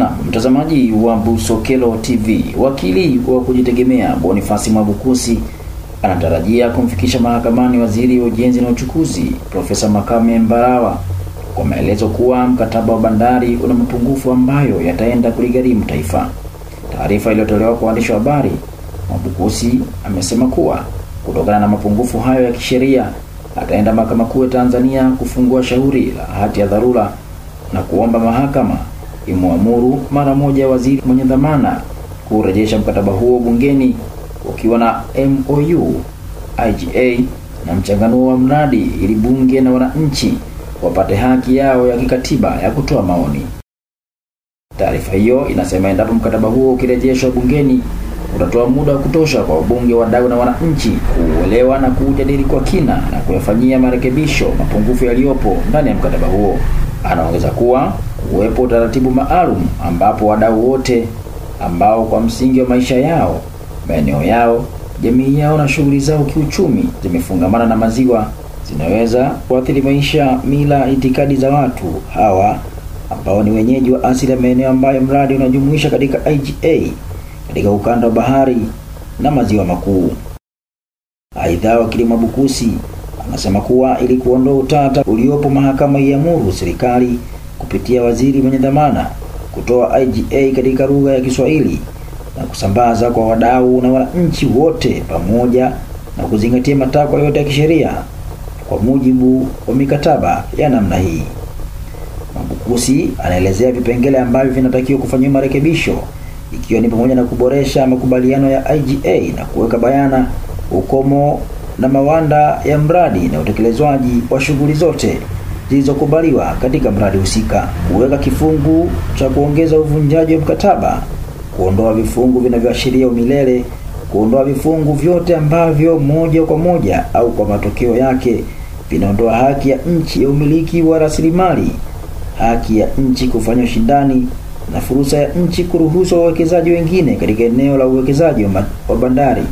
Na mtazamaji wa Busokelo TV, wakili wa kujitegemea Bonifasi Mwabukusi anatarajia kumfikisha mahakamani waziri wa ujenzi na uchukuzi Profesa Makame Mbarawa kwa maelezo kuwa mkataba wa bandari una mapungufu ambayo yataenda kuligharimu taifa. Taarifa iliyotolewa kwa waandishi wa habari, Mwabukusi amesema kuwa kutokana na mapungufu hayo ya kisheria ataenda mahakama kuu ya Tanzania kufungua shauri la hati ya dharura na kuomba mahakama imwamuru mara moja waziri mwenye dhamana kurejesha mkataba huo bungeni ukiwa na MOU, IGA na mchanganuo wa mradi ili bunge na wananchi wapate haki yao ya kikatiba ya kutoa maoni. Taarifa hiyo inasema endapo mkataba huo ukirejeshwa bungeni utatoa muda wa kutosha kwa wabunge, wadau na wananchi kuuelewa na kuujadili kwa kina na kuyafanyia marekebisho mapungufu yaliyopo ndani ya mkataba huo. Anaongeza kuwa kuwepo utaratibu maalum ambapo wadau wote ambao kwa msingi wa maisha yao, maeneo yao, jamii yao na shughuli zao kiuchumi zimefungamana na maziwa zinaweza kuathiri maisha, mila, itikadi za watu hawa ambao ni wenyeji wa asili ya maeneo ambayo mradi unajumuisha katika IGA katika ukanda wa bahari na maziwa makuu. Aidha, wakili Mwabukusi anasema kuwa ili kuondoa utata uliopo, mahakama iamuru serikali kupitia waziri mwenye dhamana kutoa IGA katika lugha ya Kiswahili na kusambaza kwa wadau na wananchi wote, pamoja na kuzingatia matakwa yote ya kisheria kwa mujibu wa mikataba ya namna hii. Mabukusi anaelezea vipengele ambavyo vinatakiwa kufanyiwa marekebisho ikiwa ni pamoja na kuboresha makubaliano ya IGA na kuweka bayana ukomo na mawanda ya mradi na utekelezwaji wa shughuli zote zilizokubaliwa katika mradi husika, kuweka kifungu cha kuongeza uvunjaji wa mkataba, kuondoa vifungu vinavyoashiria umilele, kuondoa vifungu vyote ambavyo moja kwa moja au kwa matokeo yake vinaondoa haki ya nchi ya umiliki wa rasilimali, haki ya nchi kufanya ushindani na fursa ya nchi kuruhusu wawekezaji wengine katika eneo la uwekezaji wa, wa bandari,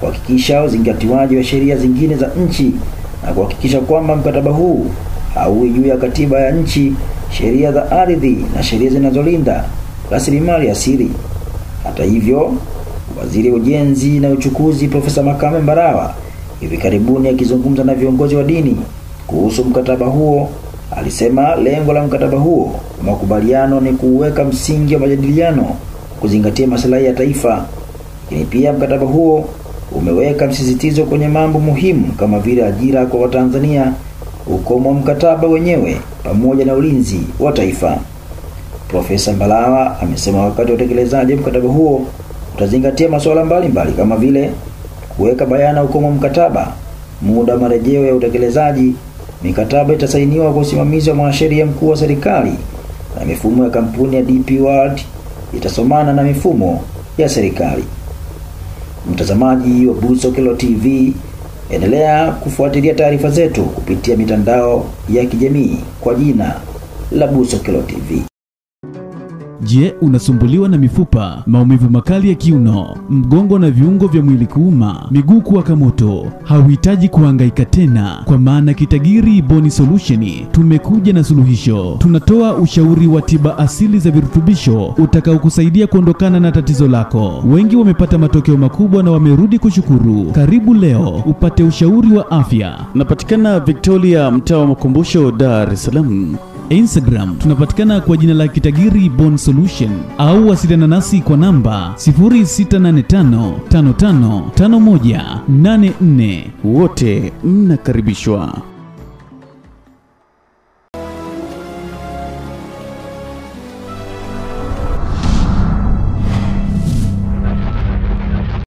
kuhakikisha uzingatiwaji wa sheria zingine za nchi na kuhakikisha kwamba mkataba huu hauwi juu ya katiba ya nchi, sheria za ardhi na sheria zinazolinda rasilimali asili. Hata hivyo, waziri wa ujenzi na uchukuzi Profesa Makame Mbarawa hivi karibuni akizungumza na viongozi wa dini kuhusu mkataba huo alisema lengo la mkataba huo wa makubaliano ni kuweka msingi wa majadiliano kuzingatia masilahi ya taifa, lakini pia mkataba huo umeweka msisitizo kwenye mambo muhimu kama vile ajira kwa Watanzania, ukomo wa mkataba wenyewe pamoja na ulinzi wa taifa. Profesa Mbalawa amesema wakati wa utekelezaji mkataba huo utazingatia masuala mbalimbali kama vile kuweka bayana ukomo wa mkataba, muda wa marejeo ya utekelezaji mikataba itasainiwa kwa usimamizi wa mwanasheria mkuu wa serikali na mifumo ya kampuni ya DP World itasomana na mifumo ya serikali. Mtazamaji wa Busokelo TV, endelea kufuatilia taarifa zetu kupitia mitandao ya kijamii kwa jina la Busokelo TV. Je, unasumbuliwa na mifupa, maumivu makali ya kiuno, mgongo na viungo vya mwili kuuma, miguu kuwaka moto? Hauhitaji kuhangaika tena, kwa maana Kitagiri Boni Solution tumekuja na suluhisho. Tunatoa ushauri wa tiba asili za virutubisho utakaokusaidia kuondokana na tatizo lako. Wengi wamepata matokeo makubwa na wamerudi kushukuru. Karibu leo upate ushauri wa afya. Napatikana Victoria, mtaa wa Makumbusho, Dar es Salaam. Instagram tunapatikana kwa jina la Kitagiri Bone Solution au wasiliana nasi kwa namba 0685555184. Wote mnakaribishwa.